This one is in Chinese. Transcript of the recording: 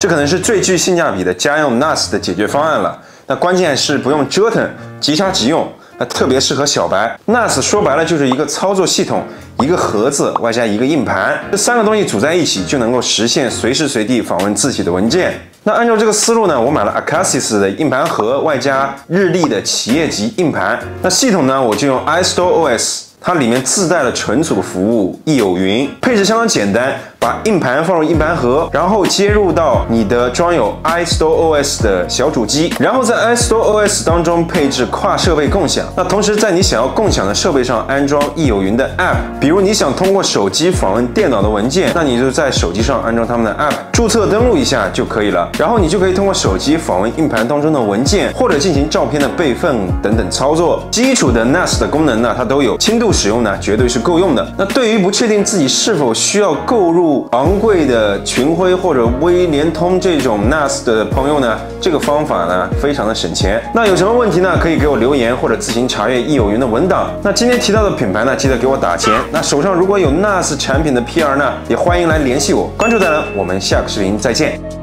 这可能是最具性价比的家用 NAS 的解决方案了。那关键是不用折腾，即插即用。那特别适合小白。NAS 说白了就是一个操作系统，一个盒子外加一个硬盘，这三个东西组在一起就能够实现随时随地访问自己的文件。那按照这个思路呢，我买了 Acasis 的硬盘盒，外加日立的企业级硬盘。那系统呢，我就用 iStoreOS，它里面自带了存储服务易有云，配置相当简单。把硬盘放入硬盘盒，然后接入到你的装有 iStoreOS 的小主机，然后在 iStoreOS 当中配置跨设备共享。那同时在你想要共享的设备上安装易有云的 App，比如你想通过手机访问电脑的文件，那你就在手机上安装他们的 App，注册登录一下就可以了。然后你就可以通过手机访问硬盘当中的文件，或者进行照片的备份等等操作。基础的 NAS 的功能呢，它都有，轻度使用呢绝对是够用的。那对于不确定自己是否需要购入昂贵的群晖或者微联通这种 NAS 的朋友呢，这个方法呢非常的省钱。那有什么问题呢？可以给我留言或者自行查阅易有云的文档。那今天提到的品牌呢，记得给我打钱。那手上如果有 NAS 产品的 PR 呢，也欢迎来联系我。关注大人，我们下个视频再见。